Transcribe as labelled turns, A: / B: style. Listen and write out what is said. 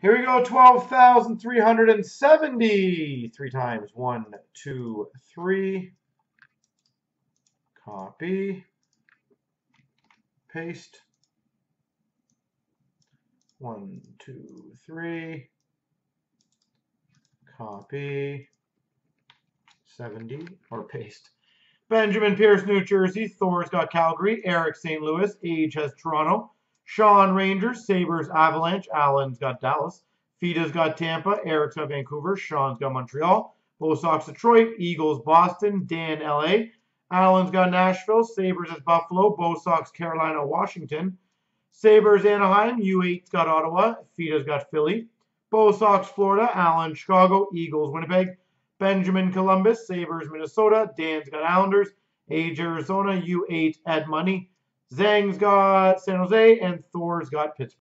A: Here we go, 12,370. Three times. One, two, three. Copy. Paste. One, two, three. Copy. 70, or paste. Benjamin Pierce, New Jersey. Thor's got Calgary. Eric St. Louis. Age has Toronto. Sean Rangers, Sabres, Avalanche. Allen's got Dallas. Fita's got Tampa. Eric's got Vancouver. Sean's got Montreal. Bo Sox, Detroit. Eagles, Boston. Dan, LA. Allen's got Nashville. Sabres is Buffalo. Bo Sox, Carolina, Washington. Sabres, Anaheim. U8's got Ottawa. Fita's got Philly. Bo Sox, Florida. Allen, Chicago. Eagles, Winnipeg. Benjamin, Columbus. Sabres, Minnesota. Dan's got Islanders. Age, Arizona. U8, Ed Money. Zhang's got San Jose, and Thor's got Pittsburgh.